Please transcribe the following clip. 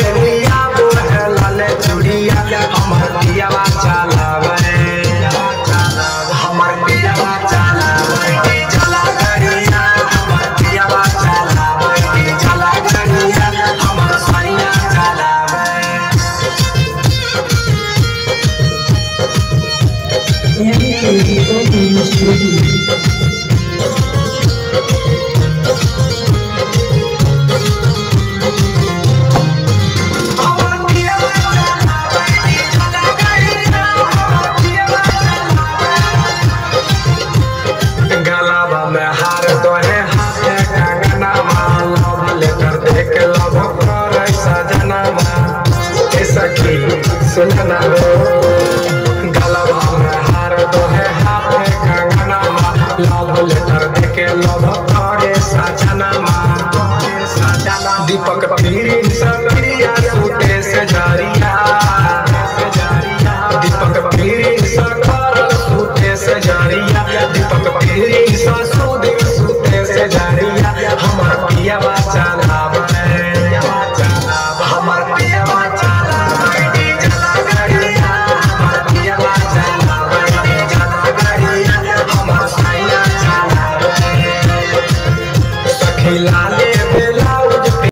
लिया बोहे लाले चूड़िया, हमर पियावा चलावे हमर पियावा चलावे चला गरिया हमर पियावा चलावे चला गरिया हमर सैया चलावे MK Recording Studio. सुनना गलावा में हार तोहे हाथे कंगना लव लेटर देख लव करे सजनवा दीपक पीरी से खिला ले खिला